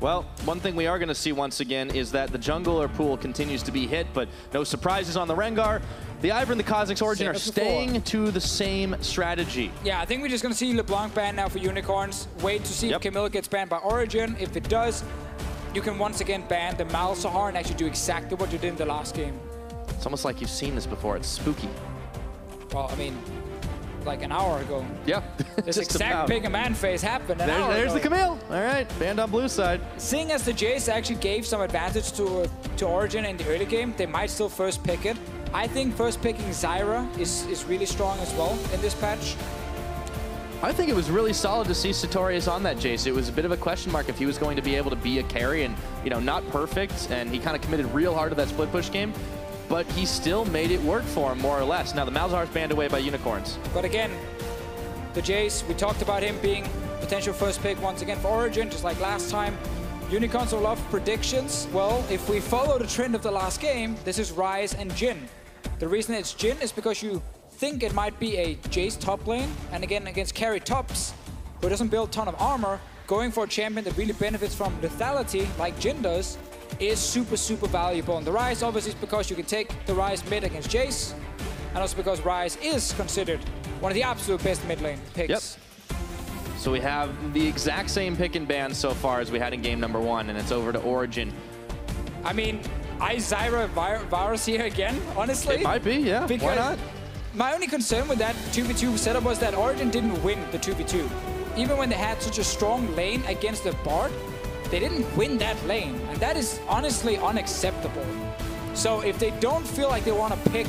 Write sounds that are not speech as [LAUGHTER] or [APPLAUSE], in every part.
Well, one thing we are going to see once again is that the jungler pool continues to be hit, but no surprises on the Rengar. The Ivern and the Kha'Zix Origen Same are staying to the same strategy. Yeah, I think we're just going to see LeBlanc banned now for Unicorns. Wait to see Yep. if Camille gets banned by Origen. If it does, you can once again ban the Malzahar and actually do exactly what you did in the last game. It's almost like you've seen this before. It's spooky. Well, I mean, like an hour ago. Yeah, This [LAUGHS] exact a man phase happened an There- there's the ago. Camille. All right, banned on blue side. Seeing as the Jace actually gave some advantage to uh, to Origen in the early game, they might still first pick it. I think first picking Zyra is, is really strong as well in this patch. I think it was really solid to see Satorius on that Jace. It was a bit of a question mark if he was going to be able to be a carry and, you know, not perfect, and he kind of committed real hard to that split push game, but he still made it work for him, more or less. Now, the Malzahar's banned away by Unicorns. But again, the Jace, we talked about him being potential first pick once again for Origen, just like last time. Unicorns will love predictions. Well, if we follow the trend of the last game, this is Ryze and Jhin. The reason it's Jhin is because you think it might be a Jace top lane, and again against carry tops, who doesn't build ton of armor, going for a champion that really benefits from lethality, like Jhin does, is super, super valuable. And the Ryze obviously is because you can take the Ryze mid against Jace, and also because Ryze is considered one of the absolute best mid lane picks. Yep. So we have the exact same pick and ban so far as we had in game number one, and it's over to Origen. I mean, I Zyra Vi- Varus here again, honestly. It might be, yeah. Why not? my only concern with that 2v2 setup was that Origen didn't win the 2v2. Even when they had such a strong lane against the Bard, they didn't win that lane. And that is honestly unacceptable. So if they don't feel like they want to pick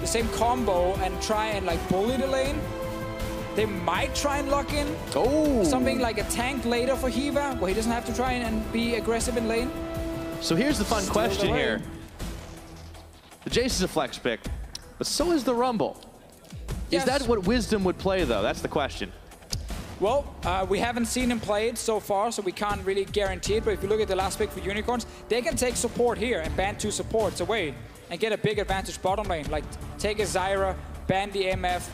the same combo and try and like bully the lane, they might try and lock in Oh! something like a tank later for Hiiva, where he doesn't have to try and be aggressive in lane. So here's the fun Still question the here. The Jace is a flex pick, but so is the Rumble. Yes. Is that what Wisdom would play, though? That's the question. Well, uh, we haven't seen him play it so far, so we can't really guarantee it. But if you look at the last pick for Unicorns, they can take support here and ban two supports away and get a big advantage bottom lane. Like, take a Zyra, ban the MF.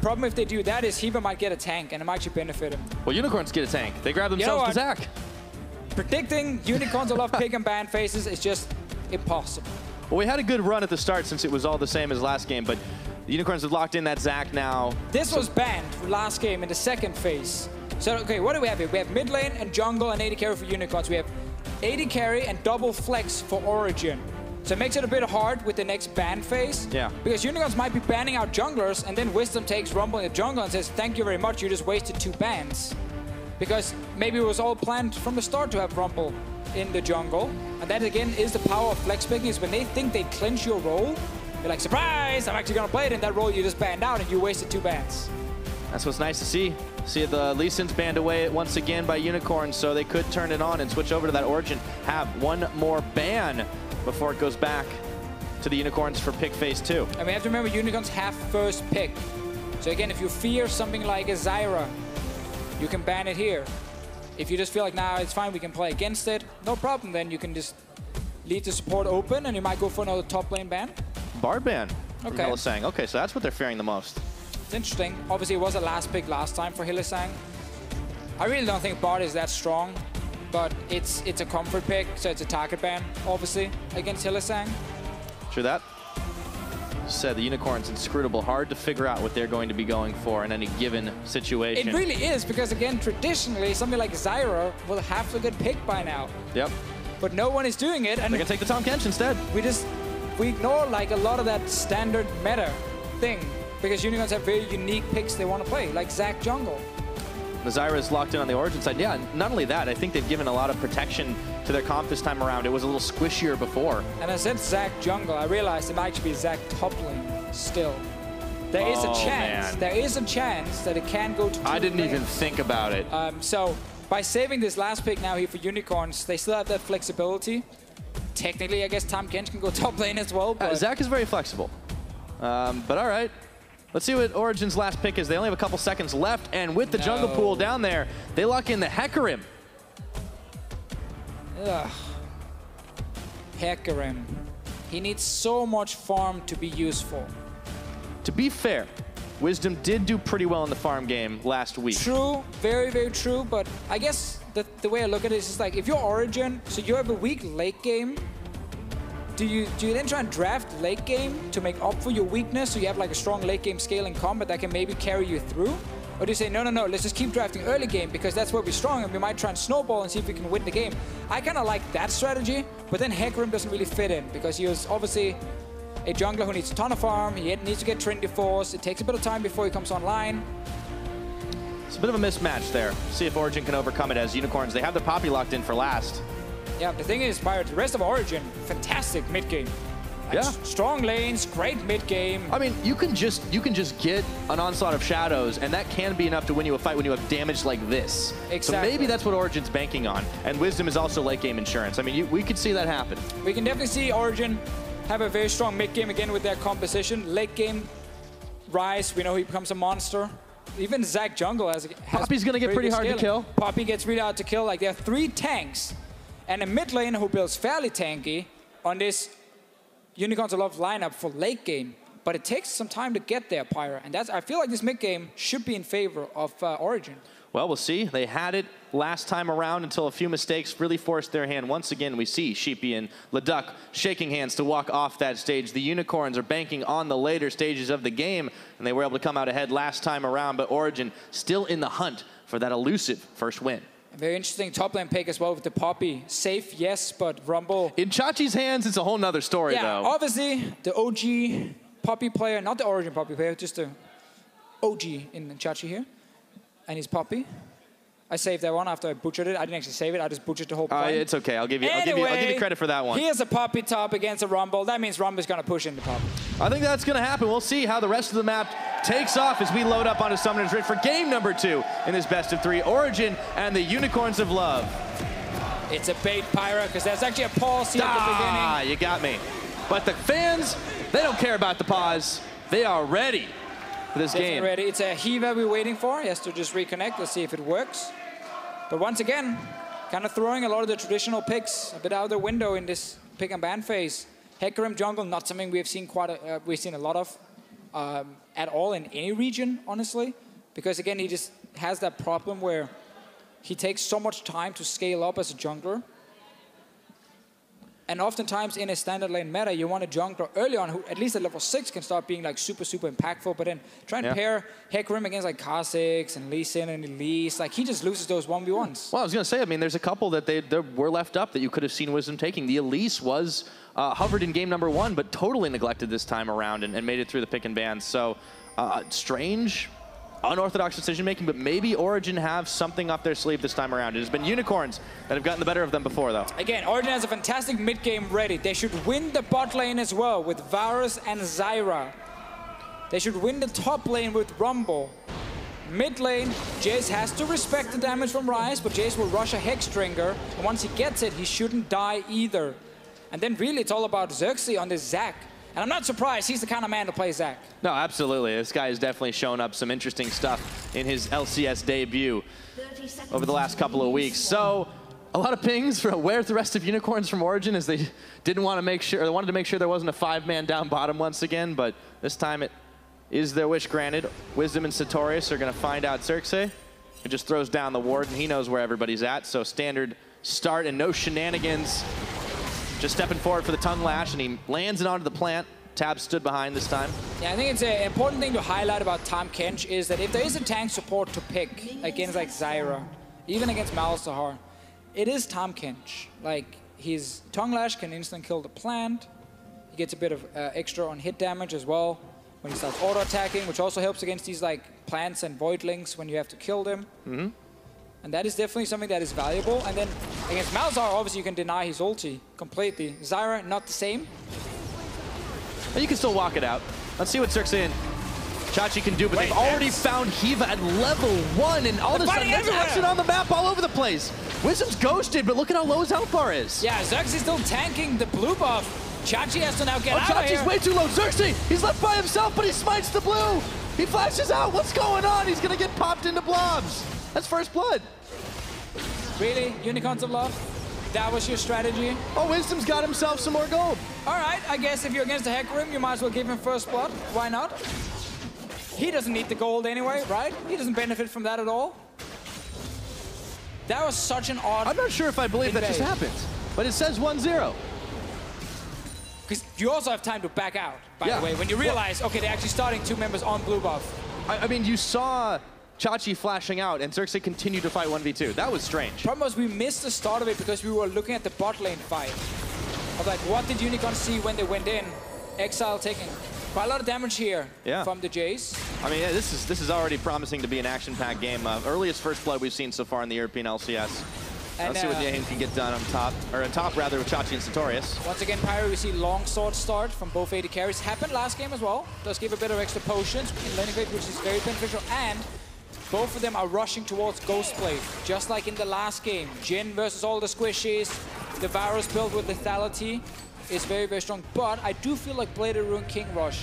Problem if they do that is Hiiva might get a tank, and it might actually benefit him. Well, Unicorns get a tank. They grab know themselves the what? Zac. Predicting Unicorns will love pick and ban faces is just impossible. Well, we had a good run at the start since it was all the same as last game, but the Unicorns have locked in that Zac now. This was banned last game in the second phase. So, okay, what do we have here? We have mid lane and jungle and AD carry for Unicorns. We have AD carry and double flex for Origen. So it makes it a bit hard with the next ban phase. Yeah. Because Unicorns might be banning out junglers and then Wisdom takes Rumble in the jungle and says, thank you very much, you just wasted two bans. Because maybe it was all planned from the start to have Rumble in the jungle. And that again is the power of flex picking is when they think they clinch your role, you're like, surprise, I'm actually gonna play it in that role you just banned out and you wasted two bans. That's what's nice to see. See the Lee Sin's banned away once again by Unicorns, so they could turn it on and switch over to that Origen. Have one more ban before it goes back to the Unicorns for pick phase two. And we have to remember unicorns have first pick. So again, if you fear something like a Zyra, you can ban it here. If you just feel like, nah, it's fine, we can play against it, no problem, then you can just leave the support open and you might go for another top lane ban. Bard ban. from Okay. Hylissang. Okay, so that's what they're fearing the most. It's interesting. Obviously, it was a last pick last time for Hylissang. I really don't think Bard is that strong, but it's it's a comfort pick, so it's a target ban, obviously, against Hylissang. True that. Said the Unicorns inscrutable, hard to figure out what they're going to be going for in any given situation. It really is, because again, traditionally, something like Zyra will have to get picked by now. Yep. But no one is doing it, and They're gonna take the Tahm Kench instead. we just we ignore like a lot of that standard meta thing because unicorns have very unique picks they want to play, like Zac Jungle. Nazira is locked in on the Origen side. Yeah, not only that, I think they've given a lot of protection to their comp this time around. It was a little squishier before. And I said Zac Jungle, I realized it might actually be Zac Toppling still. There is Oh, a chance, man. there is a chance that it can go to I didn't even think about it. Um, so by saving this last pick now here for unicorns, they still have that flexibility. Technically, I guess Tahm Kench can go [LAUGHS] top lane as well, Uh, Zac is very flexible. Um, but all right. Let's see what Origen's last pick is. They only have a couple seconds left, and with the jungle pool down there, they lock in the Hecarim. Ugh. Hecarim. He needs so much farm to be useful. To be fair, Wisdom did do pretty well in the farm game last week. True, very, very true, but I guess the, the way I look at it is just like if you're Origen, so you have a weak late game. Do you do you then try and draft late game to make up for your weakness, so you have like a strong late game scaling combat that can maybe carry you through? Or do you say, no, no, no, let's just keep drafting early game because that's where we're strong and we might try and snowball and see if we can win the game. I kind of like that strategy, but then Hecarim doesn't really fit in because he was obviously a jungler who needs a ton of farm, he needs to get Trinity Force, it takes a bit of time before he comes online. It's a bit of a mismatch there. See if Origen can overcome it as Unicorns. They have the Poppy locked in for last. Yeah, the thing is, Pirate, the rest of Origen, fantastic mid game. Like, Yeah. Strong lanes, great mid game. I mean, you can just you can just get an onslaught of shadows, and that can be enough to win you a fight when you have damage like this. Exactly. So maybe that's what Origen's banking on. And Wisdom is also late game insurance. I mean, you, we could see that happen. We can definitely see Origen have a very strong mid game again with their composition. Late game, Ryze, we know he becomes a monster. Even Zac Jungle has, has Poppy's gonna get pretty hard to kill. Poppy gets really hard to kill. Like there are three tanks and a mid lane who builds fairly tanky on this Unicorns of Love lineup for late game. But it takes some time to get there, Pyra. And that's I feel like this mid game should be in favor of uh, Origen. Well, we'll see. They had it last time around until a few mistakes really forced their hand. Once again, we see Sheepy and Leduc shaking hands to walk off that stage. The Unicorns are banking on the later stages of the game, and they were able to come out ahead last time around, but Origen still in the hunt for that elusive first win. Very interesting top lane pick as well with the Poppy. Safe, yes, but Rumble In Chachi's hands, it's a whole nother story, Yeah, though. obviously the OG Poppy player, not the Origen Poppy player, just the OG in Chachi here, and his Poppy. I saved that one after I butchered it. I didn't actually save it. I just butchered the whole Uh, it's okay. I'll give you. I'll give you. I'll give you credit for that one. Here's a Poppy top against a Rumble. That means Rumble's gonna push into Poppy. I think that's going to happen. We'll see how the rest of the map takes off as we load up onto Summoner's Rift for game number two in this best of three. Origen and the Unicorns of Love. It's a bait Pyra because there's actually a pause here at the beginning. Ah, you got me. But the fans, they don't care about the pause. They are ready for this Definitely game. ready. It's a Hiiva we're waiting for. He has to just reconnect. Let's see if it works. But once again, kind of throwing a lot of the traditional picks a bit out the window in this pick and ban phase. Hecarim jungle, not something we have seen quite a, uh, we've seen a lot of um, at all in any region, honestly. Because again, he just has that problem where he takes so much time to scale up as a jungler. And oftentimes in a standard lane meta, you want a jungler early on who, at least at level 6, can start being like super, super impactful. But then try and Yeah. pair Hecarim against like Kha'Zix and Lee Sin and Elise. Like he just loses those 1v1s. Well, I was going to say, I mean, there's a couple that they, were left up that you could have seen Wisdom taking. The Elise was uh, hovered in game number one, but totally neglected this time around and, and made it through the pick and ban. So uh, strange, unorthodox decision making, but maybe Origen have something up their sleeve this time around. It has been Unicorns that have gotten the better of them before, though. Again, Origen has a fantastic mid game ready. They should win the bot lane as well with Varus and Zyra. They should win the top lane with Rumble. Mid lane, Jace has to respect the damage from Ryze, but Jace will rush a Hexdrinker. And once he gets it, he shouldn't die either. And then really it's all about Xerxes on this Zac. And I'm not surprised, he's the kind of man to play Zac. No, absolutely. This guy has definitely shown up some interesting stuff in his LCS debut over the last couple of weeks. So, a lot of pings for where's the rest of Unicorns from Origen as they didn't want to make sure, they wanted to make sure there wasn't a five-man down bottom once again, but this time it is their wish granted. Wisdom and Satorius are going to find out Xerxes. It just throws down the ward, and he knows where everybody's at. So standard start and no shenanigans. Just stepping forward for the tongue lash, and he lands it onto the plant. Tab stood behind this time. Yeah, I think it's an important thing to highlight about Tahm Kench is that if there is a tank support to pick against like Zyra, even against Malzahar, it is Tahm Kench. Like his tongue lash can instant kill the plant. He gets a bit of uh, extra on hit damage as well when he starts auto attacking, which also helps against these like plants and voidlings when you have to kill them. Mm-hmm. And that is definitely something that is valuable. And then against Malzahar, obviously you can deny his ulti completely. Zyra, not the same. But you can still walk it out. Let's see what Xerxes in. Chachi can do, but Wait, they've already that's- found Hiiva at level one, and all of a sudden fighting there's everywhere. action on the map all over the place. Wisdom's ghosted, but look at how low his health bar is. Yeah, Xerxes still tanking the blue buff. Chachi has to now get Oh, out of Chachi's here. way too low. Xerxes, he's left by himself, but he smites the blue. He flashes out. What's going on? He's gonna get popped into blobs. That's first blood. Really? Unicorns of Love? That was your strategy? Oh, Wisdom's got himself some more gold. All right, I guess if you're against the Hecarim, you might as well give him first blood. Why not? He doesn't need the gold anyway, right? He doesn't benefit from that at all. That was such an odd... I'm not sure if I believe that just Invade. happened, but it says 1-0. Because you also have time to back out, by Yeah. the way, when you Well- realize, okay, they're actually starting two members on blue buff. I, I mean, you saw Chachi flashing out, and Xerxes continued to fight 1v2. That was strange. Problem was we missed the start of it because we were looking at the bot lane fight. Of like, what did Unicorn see when they went in? Exile taking quite a lot of damage here Yeah. from the Jace. I mean, yeah, this is this is already promising to be an action-packed game. Uh, earliest first blood we've seen so far in the European LCS. And, Let's see what uh, Yehin can get done on top, or on top rather with Chachi and Satorius. Once again, Pyro, we see long sword start from both AD carries. Happened last game as well. Does give a bit of extra potions in laning which is very beneficial. And both of them are rushing towards Ghostblade, just like in the last game. Jhin versus all the squishies. The Varus build with lethality is very, very strong. But I do feel like Blade of Ruin King Rush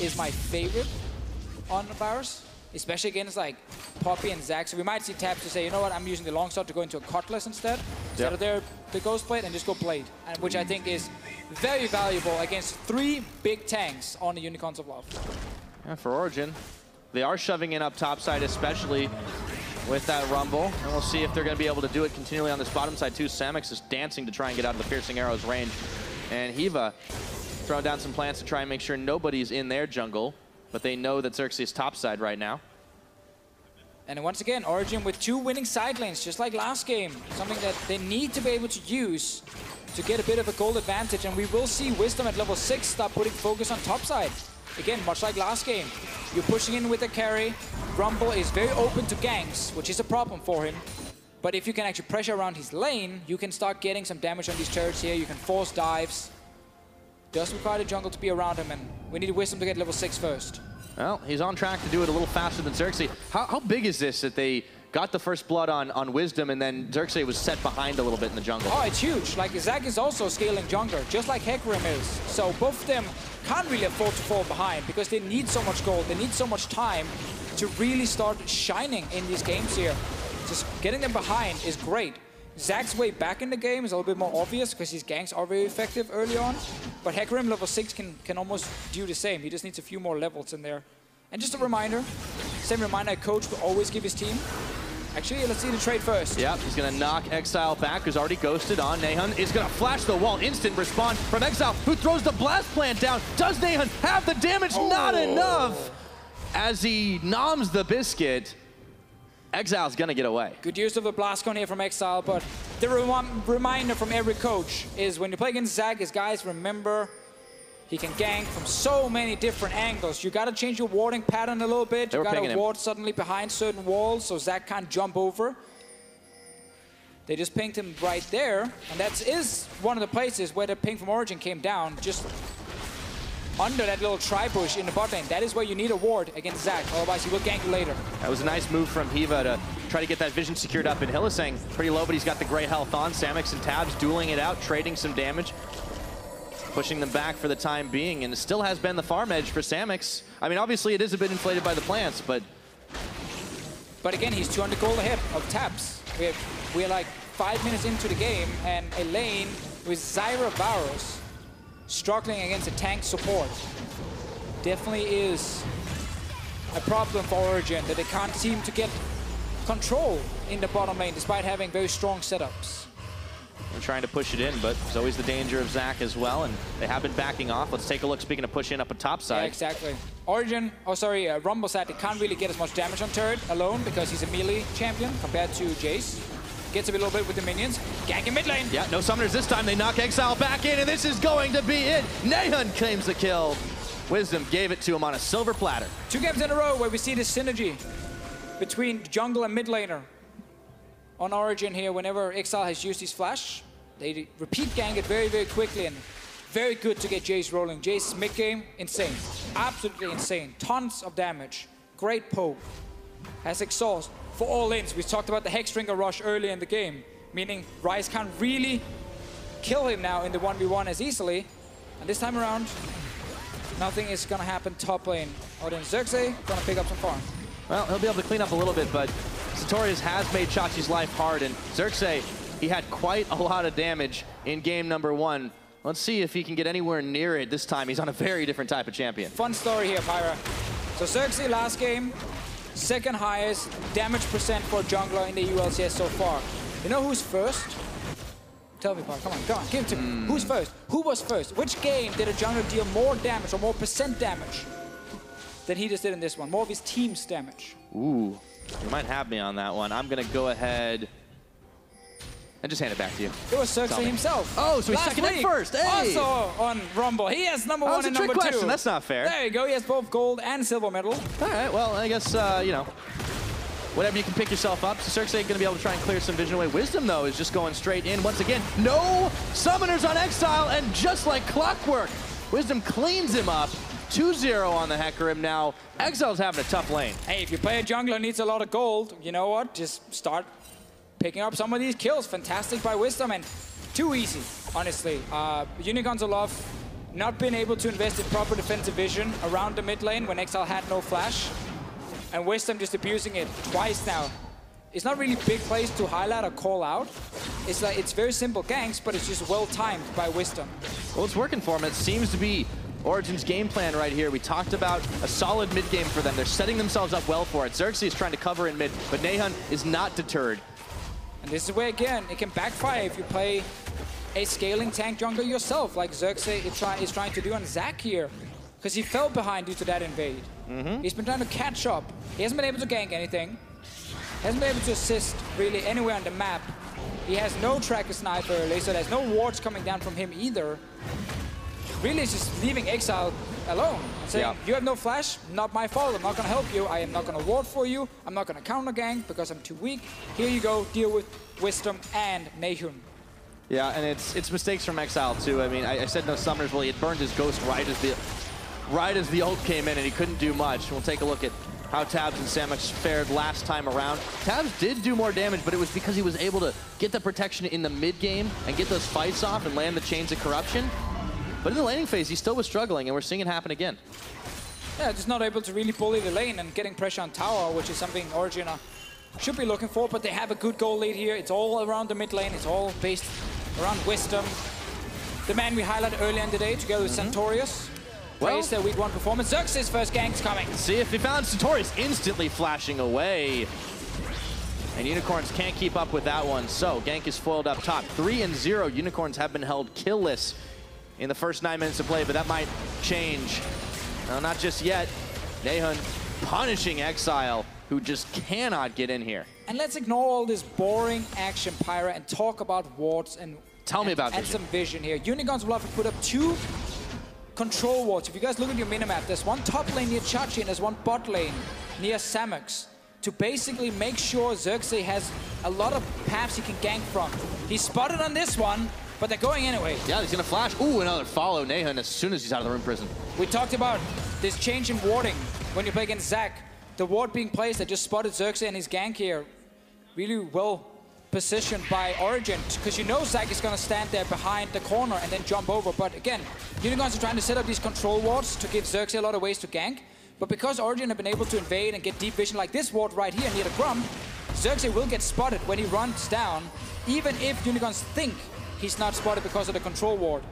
is my favorite on the Varus. Especially against like Poppy and Zac. So we might see taps to say, you know what, I'm using the long sword to go into a Cutlass instead. Instead Yep. of their the Ghost Blade and just go Blade. Which I think is very valuable against three big tanks on the Unicorns of Love. Yeah, for Origin, they are shoving in up topside, especially with that Rumble. And we'll see if they're going to be able to do it continually on this bottom side, too. Samux is dancing to try and get out of the Piercing Arrow's range. And Hiiva throwing down some plants to try and make sure nobody's in their jungle. But they know that Xerxes topside right now. And once again, Origen with two winning side lanes, just like last game. Something that they need to be able to use to get a bit of a gold advantage. And we will see Wisdom at level 6 start putting focus on topside. Again, much like last game. You're pushing in with a carry. Rumble is very open to ganks, which is a problem for him. But if you can actually pressure around his lane, you can start getting some damage on these turrets here. You can force dives. Does require the jungle to be around him, and we need Wisdom to get level 6 first. Well, he's on track to do it a little faster than Xerxes. How, how big is this that they got the first blood on, on Wisdom and then Xerxes was set behind a little bit in the jungle? Oh, it's huge. Like, Zac is also scaling jungler, just like Hecarim is. So both of them can't really afford to fall behind because they need so much gold. They need so much time to really start shining in these games here. Just getting them behind is great. Zac's way back in the game is a little bit more obvious because his ganks are very effective early on. But Hecarim level 6 can, can almost do the same. He just needs a few more levels in there. And just a reminder, same reminder coach will always give his team. Actually, let's see the trade first. Yep, he's gonna knock Exile back, who's already ghosted on. NaeHyun is gonna flash the wall. Instant respawn from Exile, who throws the blast plant down. Does NaeHyun have the damage? Not Oh. enough! As he noms the biscuit, Exile's gonna get away. Good use of the blast cone here from Exile, but the rem reminder from every coach is when you play against Zac is guys, remember he can gank from so many different angles. You gotta change your warding pattern a little bit. They You gotta him. ward suddenly behind certain walls so Zac can't jump over. They just pinged him right there, and that is one of the places where the ping from Origen came down, just under that little tri-bush in the bot lane. That is where you need a ward against Zac, otherwise he will gank you later. That was a nice move from Hiiva to try to get that vision secured up. And Hylissang pretty low, but he's got the gray health on. Samux and Tabs dueling it out, trading some damage. Pushing them back for the time being, and it still has been the farm edge for Samux. I mean, obviously it is a bit inflated by the plants, but But again, he's 200 gold ahead of Taps. We're, we're like five minutes into the game, and Elaine with Zyra Varus struggling against a tank support definitely is a problem for Origen that they can't seem to get control in the bottom lane despite having very strong setups. They're trying to push it in, but there's always the danger of Zac as well, and they have been backing off. Let's take a look, speaking of push in up a top Yeah, side. exactly. Origen, oh sorry, uh, Rumble said he can't really get as much damage on turret alone because he's a melee champion compared to Jace. Gets a little bit with the minions. Ganking mid lane. Yeah, no summoners this time. They knock Exile back in, and this is going to be it. NaeHyun claims the kill. Wisdom gave it to him on a silver platter. Two games in a row where we see this synergy between jungle and mid laner. On Origen here, whenever Exile has used his flash, they repeat gang it very, very quickly and very good to get Jace rolling. Jace's mid game, insane. Absolutely insane. Tons of damage. Great poke. Has exhaust for all ins. We talked about the Hexdrinker rush earlier in the game, meaning Ryze can't really kill him now in the 1v1 as easily. And this time around, nothing is gonna happen top lane. Odin Xerxe gonna pick up some farm. Well, he'll be able to clean up a little bit, but Satorius has made Chachi's life hard, and Xerxes, he had quite a lot of damage in game number one. Let's see if he can get anywhere near it this time. He's on a very different type of champion. Fun story here, Pyra. So Xerxes last game, second highest damage percent for jungler in the EU LCS so far. You know who's first? Tell me, Pyra. Come on, come on, give it to me. Hmm. Who's first? Who was first? Which game did a jungler deal more damage or more percent damage than he just did in this one? More of his team's damage. Ooh, you might have me on that one. I'm going to go ahead and just hand it back to you. It was me. himself. Oh, so he's second week, first. Hey! Also on Rumble. He has number That one and number question. two. That's not fair. There you go. He has both gold and silver medal. All right, well, I guess, uh, you know, whatever you can pick yourself up. So Circe going to be able to try and clear some vision away. Wisdom, though, is just going straight in. Once again, no summoners on Exile, and just like clockwork, Wisdom cleans him up. 2-0 on the Hecarim now. Exile's having a tough lane. Hey, if you play a jungler needs a lot of gold, you know what? Just start picking up some of these kills. Fantastic by Wisdom and too easy, honestly. Uh, Olof not been able to invest in proper defensive vision around the mid lane when Exile had no flash. And Wisdom just abusing it twice now. It's not really big plays to highlight or call out. It's like it's very simple ganks, but it's just well timed by Wisdom. Well, it's working for him. It seems to be Origen's game plan right here. We talked about a solid mid game for them. They're setting themselves up well for it. Xerxes is trying to cover in mid, but NaeHyun is not deterred. And this is where, again, it can backfire if you play a scaling tank jungler yourself, like Xerxes is, try is trying to do on Zac here. Because he fell behind due to that invade. Mm-hmm. He's been trying to catch up. He hasn't been able to gank anything. Hasn't been able to assist really anywhere on the map. He has no tracker sniper early, so there's no wards coming down from him either. Really, it's just leaving Exile alone. Saying, Yeah. you have no flash, not my fault, I'm not gonna help you, I am not gonna ward for you, I'm not gonna counter gang because I'm too weak. Here you go, deal with Wisdom and NaeHyun. Yeah, and it's it's mistakes from Exile too. I mean, I, I said no summoners. Well, he had burned his ghost right as the right as the ult came in, and he couldn't do much. We'll take a look at how Tabs and Samux fared last time around. Tabs did do more damage, but it was because he was able to get the protection in the mid game and get those fights off and land the chains of corruption. But in the laning phase, he still was struggling, and we're seeing it happen again. Yeah, just not able to really bully the lane and getting pressure on tower, which is something Origen should be looking for, but they have a good goal lead here. It's all around the mid lane. It's all based around Wisdom. The man we highlighted earlier in the day, together with mm-hmm. Satorius. Well- Plays their week one performance. Xerxes' first gank's coming. See if he found Satorius instantly flashing away. And Unicorns can't keep up with that one. So Gank is foiled up top. Three and zero. Unicorns have been held killless in the first nine minutes of play, but that might change. No, not just yet. NaeHyun punishing Exile, who just cannot get in here. And let's ignore all this boring action, Pyra, and talk about wards and Tell me and- about and vision. some vision here. Unicorns will have to put up two control wards. If you guys look at your minimap, there's one top lane near Chachi and there's one bot lane near Samux to basically make sure Xerxes has a lot of paths he can gank from. He's spotted on this one, but they're going anyway. Yeah, he's gonna flash. Ooh, another follow NaeHyun as soon as he's out of the Rune Prison. We talked about this change in warding when you play against Zac. The ward being placed, I just spotted Xerxes and his gank here. Really well positioned by Origen, because you know Zac is going to stand there behind the corner and then jump over. But again, Unicorns are trying to set up these control wards to give Xerxes a lot of ways to gank. But because Origen have been able to invade and get deep vision like this ward right here near the Gromp, Xerxes will get spotted when he runs down, even if Unicorns think he's not spotted because of the control ward.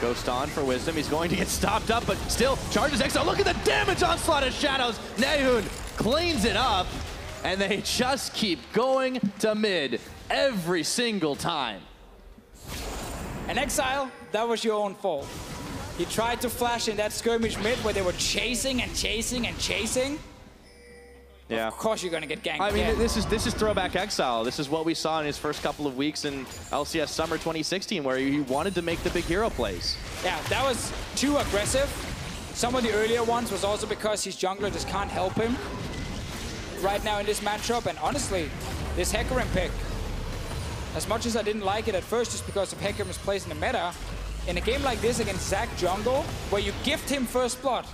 Ghost on for Wisdom. He's going to get stopped up, but still charges Exile. Look at the damage onslaught of Shadows. NaeHyun cleans it up, and they just keep going to mid every single time. And Exile, that was your own fault. You tried to flash in that skirmish mid where they were chasing and chasing and chasing. Yeah. Of course you're gonna get ganked I mean, again. this is this is throwback Exile. This is what we saw in his first couple of weeks in LCS Summer 2016, where he wanted to make the big hero plays. Yeah, that was too aggressive. Some of the earlier ones was also because his jungler just can't help him right now in this matchup. And honestly, this Hecarim pick, as much as I didn't like it at first just because of Hecarim's place in the meta, in a game like this against Zac Jungle, where you gift him first blood,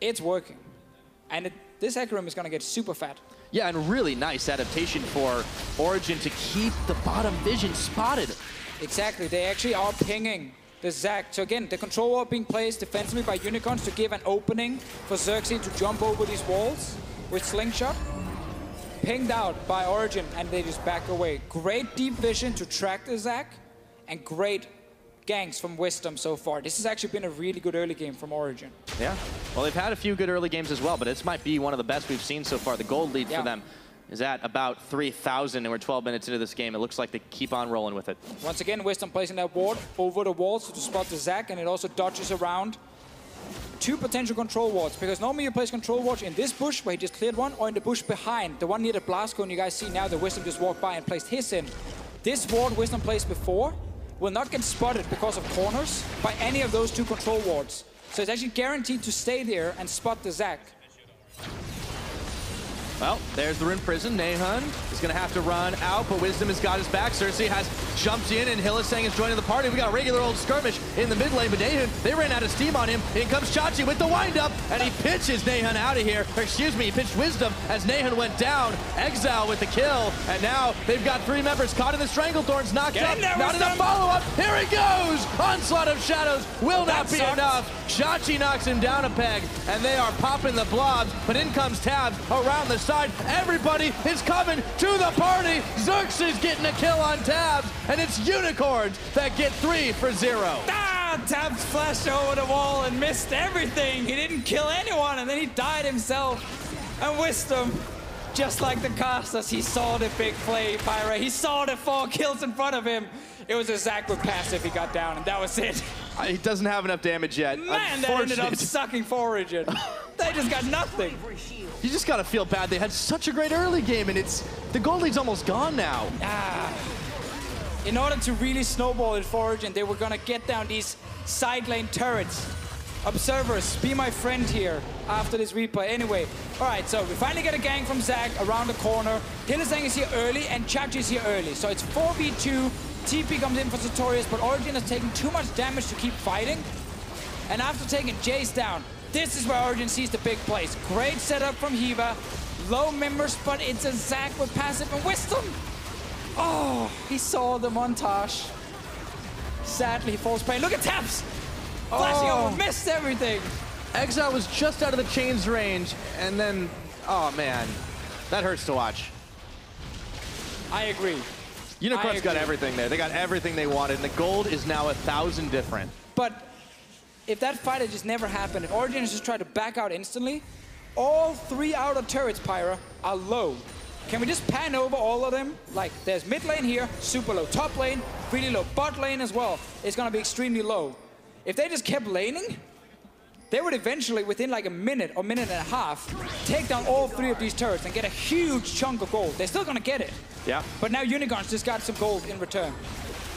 it's working. And it, this Hecarim is gonna get super fat. Yeah, and really nice adaptation for Origen to keep the bottom vision spotted. Exactly, they actually are pinging the Zac. So again, the control wall being placed defensively by Unicorns to give an opening for Xerxes to jump over these walls with Slingshot. Pinged out by Origen, and they just back away. Great deep vision to track the Zac, and great ganks from Wisdom so far. This has actually been a really good early game from Origen. Yeah. Well, they've had a few good early games as well, but this might be one of the best we've seen so far. The gold lead Yeah. for them. is at about 3,000, and we're 12 minutes into this game. It looks like they keep on rolling with it. Once again, Wisdom placing that ward over the wall to spot the Zac, and it also dodges around two potential control wards. Because normally you place control wards in this bush where he just cleared one, or in the bush behind, the one near the blast cone you guys see now, the Wisdom just walked by and placed his in. This ward Wisdom placed before will not get spotted because of corners by any of those two control wards. So it's actually guaranteed to stay there and spot the Zac. Well, there's the Rune Prison. NaeHyun is going to have to run out, but Wisdom has got his back. Cersei has jumped in, and Hylissang is joining the party. We got a regular old skirmish in the mid lane, but NaeHyun, they ran out of steam on him. In comes Chachi with the windup, and he pitches NaeHyun out of here. Or excuse me, he pitched Wisdom as NaeHyun went down. Exile with the kill, and now they've got three members caught in the Stranglethorns, knocked Get up. there, not enough follow-up. Here he goes! Onslaught of Shadows will That not be sucks. enough. Chachi knocks him down a peg, and they are popping the blobs, but in comes Tabs around the Everybody is coming to the party. Xerxes getting a kill on Tabs, and it's Unicorns that get three for zero. Ah, Tabs flashed over the wall and missed everything. He didn't kill anyone, and then he died himself. And Wisdom, just like the casters, he saw the big play, Pyra. He saw the four kills in front of him. It was a Zac with passive. He got down, and that was it. Uh, He doesn't have enough damage yet. Man, that ended up sucking for Origen. [LAUGHS] they just got nothing. You just gotta feel bad. They had such a great early game, and it's the gold league's almost gone now. Ah. In order to really snowball it for Origen, they were gonna get down these side lane turrets. Observers, be my friend here after this replay. Anyway, all right, so we finally get a gang from Zac around the corner. Hylissang is here early and Chachi is here early. So it's 4v2. TP comes in for Satorius, but Origen has taken too much damage to keep fighting. And after taking Jace down, this is where Origen sees the big plays. Great setup from Hiiva. Low members, but it's a Zac with passive and wisdom. Oh, he saw the montage. Sadly, he falls prey. Look at Taps! Flashing Oh. over, missed everything. Exile was just out of the chain's range, and then, oh man, that hurts to watch. I agree. Unicorns I got everything there. They got everything they wanted, and the gold is now a thousand different. But if that fight had just never happened, if Origen just tried to back out instantly, all three outer turrets, Pyra, are low. Can we just pan over all of them? Like, there's mid lane here, super low. Top lane, really low. Bot lane as well It's gonna be extremely low. If they just kept laning, they would eventually, within like a minute or minute and a half, take down all three of these turrets and get a huge chunk of gold. They're still gonna get it. Yeah, But now Unicorns just got some gold in return.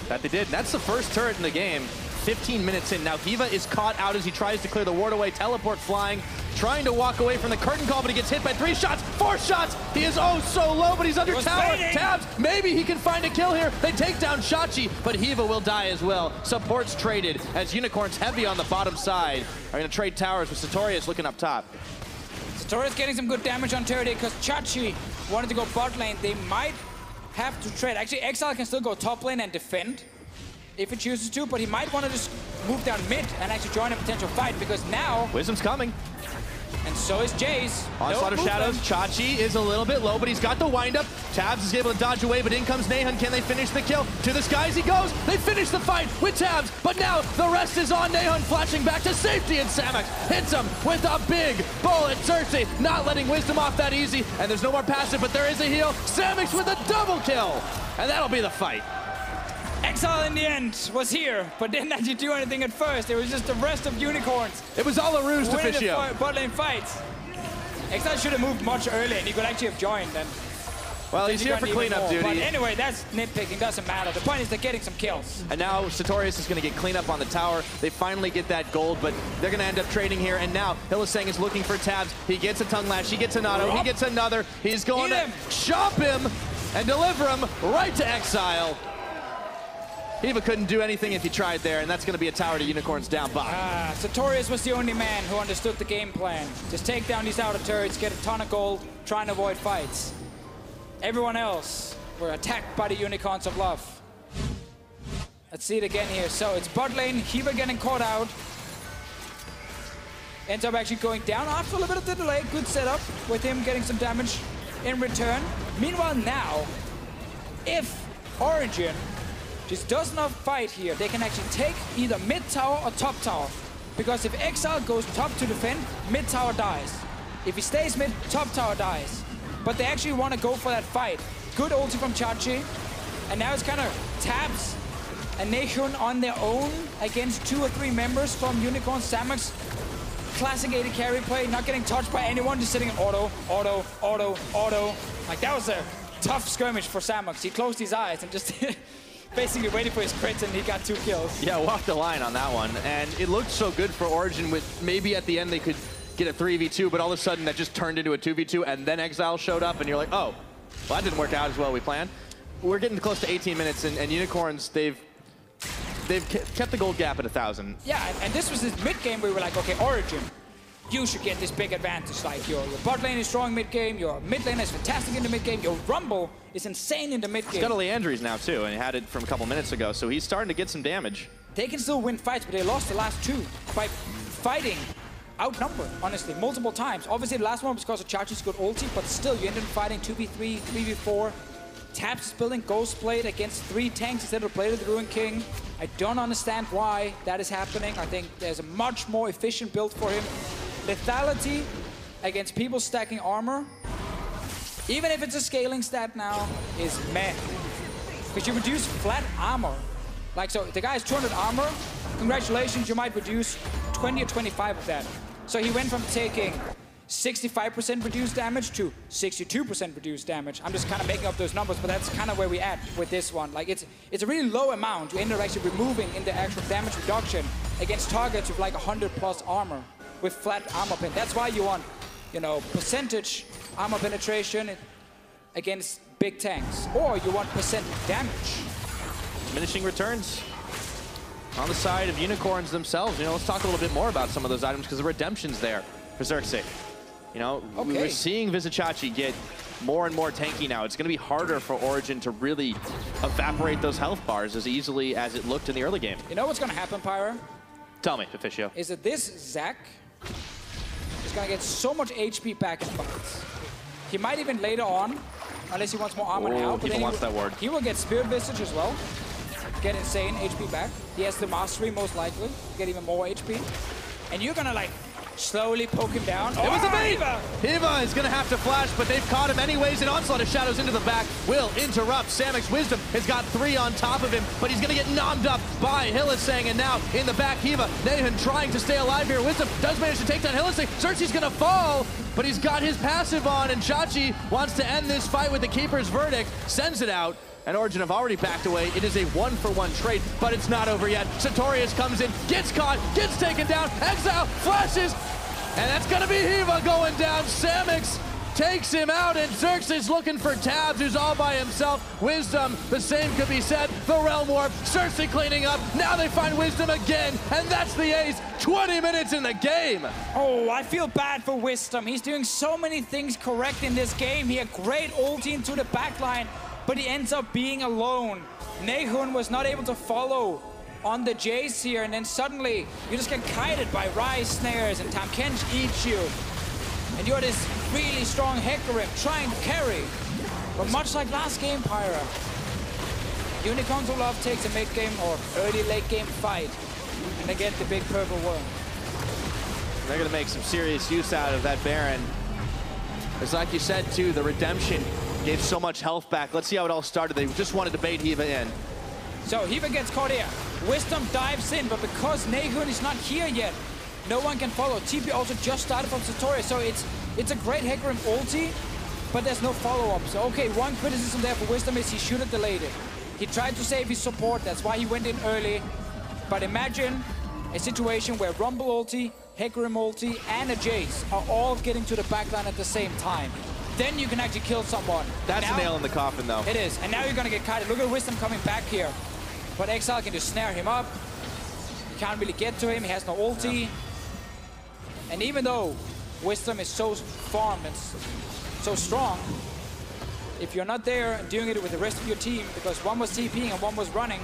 that they did. That's the first turret in the game. 15 minutes in. Now Hiiva is caught out as he tries to clear the ward away. Teleport flying, trying to walk away from the curtain call, but he gets hit by three shots, four shots. He is oh so low, but he's under tower. baiting. Tabs, maybe he can find a kill here. They take down Chachi, but Hiiva will die as well. Supports traded as Unicorns heavy on the bottom side are going to trade towers with Satorius looking up top. Satorius getting some good damage on Turret because Chachi wanted to go bot lane. They might have to trade. Actually, Exile can still go top lane and defend if he chooses to, but he might want to just move down mid and actually join a potential fight because now, Wisdom's coming. and so is Jace. Onslaught of. Shadows. Chachi is a little bit low, but he's got the windup. Tabs is able to dodge away, but in comes NaeHyun. Can they finish the kill? To the skies he goes. They finish the fight with Tabs, but now the rest is on NaeHyun, flashing back to safety, and Samux hits him with a big bullet. Cersei not letting Wisdom off that easy, and there's no more passive, but there is a heal. Samux with a double kill, and that'll be the fight. Exile in the end was here, but didn't actually do anything at first. It was just the rest of Unicorns It was all a ruse to the Fischio. bot lane fights. Exile should have moved much earlier and he could actually have joined then. Well, he's here for cleanup duty. But anyway, that's nitpicking, doesn't matter. The point is they're getting some kills. And now Satorius is going to get cleanup on the tower. They finally get that gold, but they're going to end up trading here. And now Hylissang is looking for tabs. He gets a tongue lash. He gets an auto. He gets another. He's going Eat to him. chop him and deliver him right to exile. Hiiva couldn't do anything if he tried there, and that's going to be a tower to Unicorns down bottom. Ah, Satorius was the only man who understood the game plan. Just take down these outer turrets, get a ton of gold, try and avoid fights. Everyone else were attacked by the Unicorns of Love. Let's see it again here. So it's bot lane, Hiiva getting caught out. Ends up actually going down after a little bit of the delay. Good setup with him getting some damage in return. Meanwhile now, if Origen just does not fight here, they can actually take either mid tower or top tower. Because if Exile goes top to defend, mid tower dies. If he stays mid, top tower dies. but they actually want to go for that fight. Good ulti from Chachi, and now it's kind of Tabs and NaeHyun on their own against two or three members from Unicorn Samux. Classic AD carry play, not getting touched by anyone, just sitting in auto, auto, auto, auto. Like that was a tough skirmish for Samux. He closed his eyes and just [LAUGHS] basically waiting for his crits and he got two kills. Yeah, walked the line on that one. And it looked so good for Origen with maybe at the end they could get a 3v2, but all of a sudden that just turned into a 2v2 and then Exile showed up and you're like, oh, well that didn't work out as well as we planned. We're getting close to 18 minutes and, and Unicorns, they've they've kept the gold gap at 1,000. Yeah, and, this was this mid game where we were like, okay, Origen, you should get this big advantage. Like your, your bot lane is strong mid game, your mid lane is fantastic in the mid game, your Rumble is insane in the mid game. He's got a Liandry's now too, and he had it from a couple minutes ago, so he's starting to get some damage. They can still win fights, but they lost the last two by fighting outnumbered, honestly, multiple times. Obviously, the last one was because of Chachi's good ulti, but still, you ended up fighting 2v3, 3v4. Taps is building Ghost Blade against three tanks instead of Blade of the Ruin King. I don't understand why that is happening. I think there's a much more efficient build for him. Lethality against people stacking armor, even if it's a scaling stat now, is meh. Because you reduce flat armor. Like, so the guy has 200 armor. Congratulations, you might reduce 20 or 25 of that. So he went from taking 65% reduced damage to 62% reduced damage. I'm just kind of making up those numbers, but that's kind of where we at with this one. Like it's it's a really low amount you end up actually removing in the actual damage reduction against targets with like 100 plus armor with flat armor pen. That's why you want, you know, percentage armor penetration against big tanks, or you want percent damage. Diminishing returns on the side of unicorns themselves. You know, let's talk a little bit more about some of those items because the redemption's there for Xerxes. You know, okay. we're seeing Vizicsacsi get more and more tanky now. It's going to be harder for Origen to really evaporate those health bars as easily as it looked in the early game. You know what's going to happen, Pyra? Tell me, Deficio. Is it this Zac going to get so much HP back in fights. He might even later on, unless he wants more armor oh, now. But he wants will, that ward. He will get Spirit Visage as well. Get insane HP back. He has the Mastery most likely. Get even more HP. And you're going to like slowly poke him down. It oh, was a oh, bait! Hiiva is going to have to flash, but they've caught him anyways, and Onslaught of Shadows into the back will interrupt. Samux Wisdom has got three on top of him, but he's going to get nommed up by Hylissang, and now in the back, Hiiva, Nathan trying to stay alive here. Wisdom does manage to take down Hylissang. Xerxes going to fall, but he's got his passive on, and Chachi wants to end this fight with the Keeper's Verdict, sends it out, and Origen have already backed away. It is a one-for-one -one trade, but it's not over yet. Satorius comes in, gets caught, gets taken down, Exile flashes, and that's gonna be Hiiva going down. Samux takes him out, and Xerxes looking for Tabs, who's all by himself. Wisdom, the same could be said. The Realm Warp, Cersei cleaning up. Now they find Wisdom again, and that's the ace. 20 minutes in the game. Oh, I feel bad for Wisdom. He's doing so many things correct in this game. He had great ulti into the backline, but he ends up being alone. NaeHyun was not able to follow on the Jace here, and then suddenly you just get kited by Ryze snares, and Tahm Kench eats you. And you're this really strong Hecarim trying to carry. But much like last game, Pyra, Unicorns of Love takes a mid-game or early late game fight, and they get the big purple worm. They're going to make some serious use out of that Baron. It's like you said, too, the redemption gave so much health back. Let's see how it all started. They just wanted to bait Hiiva in. So Hiiva gets caught here. Wisdom dives in, but because NaeHyun is not here yet, no one can follow. TP also just started from Satori, so it's it's a great Hecarim ulti, but there's no follow-up. So okay, one criticism there for Wisdom is he should have delayed it. He tried to save his support, that's why he went in early. But imagine a situation where Rumble ulti, Hecarim ulti, and a Jace are all getting to the backline at the same time. Then you can actually kill someone. That's now, a nail in the coffin, though. It is. And now you're going to get kited. Look at Wisdom coming back here. But Exile can just snare him up. You can't really get to him. He has no ulti. Yeah. And even though Wisdom is so farmed and so strong, if you're not there and doing it with the rest of your team, because one was TPing and one was running,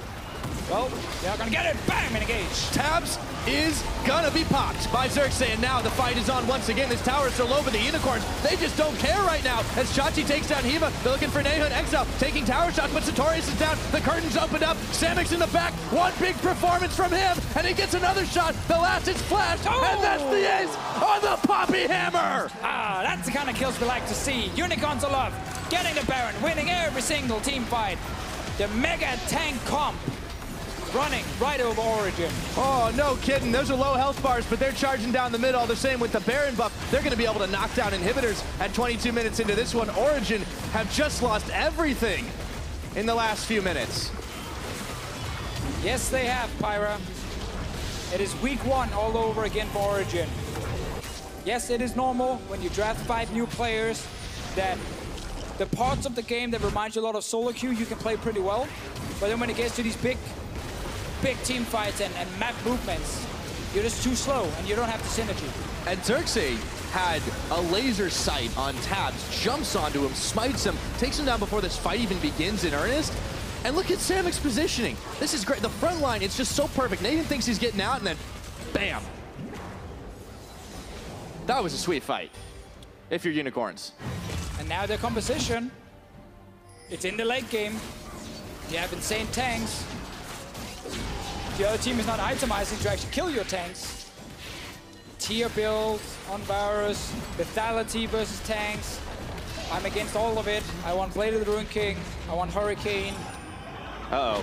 Well, they're gonna get it. Bam, in engage. Tabs is gonna be popped by Xerxes, and now the fight is on once again. This tower is low, but the Unicorns, they just don't care right now. As Chachi takes down Hiiva, they're looking for NaeHyun Exile, taking tower shots, but Satorius is down. The curtain's opened up. Samux in the back. One big performance from him, and he gets another shot. The last is flashed, Oh! and that's the ace on the Poppy Hammer. Ah, that's the kind of kills we like to see. Unicorns of Love getting the Baron, winning every single team fight. The mega tank comp running right over Origen. Oh, no kidding. Those are low health bars, but they're charging down the middle. The same with the Baron buff. They're going to be able to knock down inhibitors at 22 minutes into this one. Origen have just lost everything in the last few minutes. Yes, they have, Pyra. It is week one all over again for Origen. Yes, it is normal when you draft five new players that the parts of the game that remind you a lot of solo queue you can play pretty well. But then when it gets to these big, big team fights and, and map movements, you're just too slow and you don't have the synergy. And Xerxe had a laser sight on Tabzz, jumps onto him, smites him, takes him down before this fight even begins in earnest. And look at Samux's positioning. This is great. The front line, it's just so perfect. Nathan thinks he's getting out, and then bam. That was a sweet fight, if you're unicorns. And now their composition, it's in the late game. You have insane tanks. The other team is not itemizing to actually kill your tanks. Tier build on Varus, lethality versus tanks. I'm against all of it. I want Blade of the Ruin King. I want Hurricane. Uh-oh.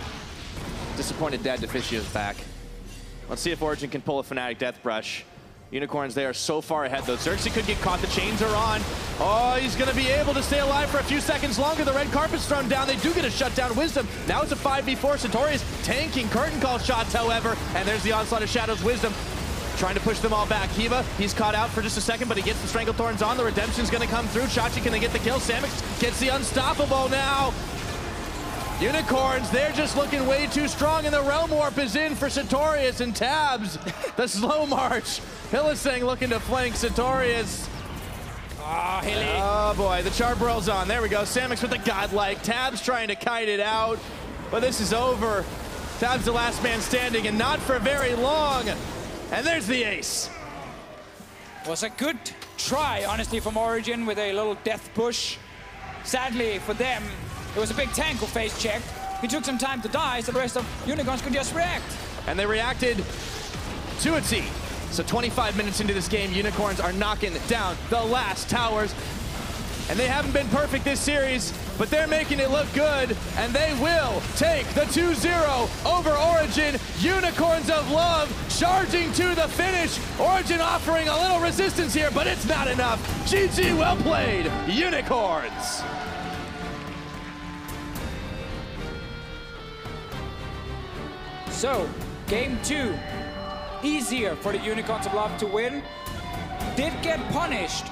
Disappointed Dad Deficio's back. Let's see if Origen can pull a Fnatic Death Brush. Unicorns, they are so far ahead, though. Xerxe could get caught. The chains are on. Oh, he's going to be able to stay alive for a few seconds longer. The red carpet's thrown down. They do get a shutdown Wisdom. Now it's a 5v4. Satorius tanking curtain call shots, however. And there's the onslaught of Shadows Wisdom. Trying to push them all back. Hiiva, he's caught out for just a second, but he gets the Stranglethorns on. The Redemption's going to come through. Chachi can they get the kill. Samux gets the Unstoppable now. Unicorns, they're just looking way too strong, and the Realm Warp is in for Satorius and Tabzz. the slow march. Hylissang looking to flank Satorius. Ah, Hilly. Oh boy, the Charbroil's on. There we go. Samux with the godlike. Tabzz trying to kite it out, but this is over. Tabzz the last man standing, and not for very long. And there's the ace. was a good try, honestly, from Origen with a little death push. Sadly for them, it was a big tank who face checked. He took some time to die, so the rest of Unicorns could just react. And they reacted to a T. So 25 minutes into this game, Unicorns are knocking down the last towers. And they haven't been perfect this series, but they're making it look good, and they will take the 2-0 over Origen. Unicorns of Love charging to the finish. Origen offering a little resistance here, but it's not enough. GG, well played, Unicorns. So, game two, easier for the Unicorns of Love to win. Did get punished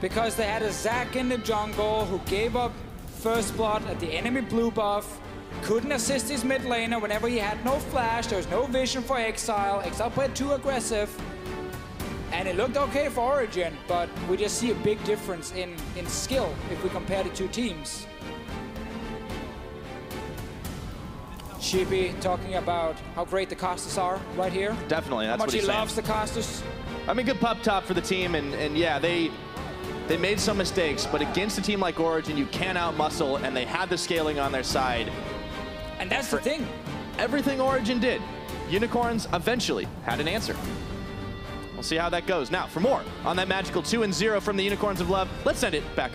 because they had a Zac in the jungle who gave up first blood at the enemy blue buff, couldn't assist his mid laner whenever he had no flash, there was no vision for Exileh, Exileh played too aggressive, and it looked okay for Origen, but we just see a big difference in, in skill if we compare the two teams. Chibi talking about how great the casters are right here. Definitely, How that's much what he saying. loves the casters. I mean, good pup top for the team, and, and yeah, they they made some mistakes, but against a team like Origen, you can out-muscle, and they had the scaling on their side. And that's for the thing. Everything Origen did, Unicorns eventually had an answer. We'll see how that goes. Now, for more on that magical 2 and 0 from the Unicorns of Love, let's send it back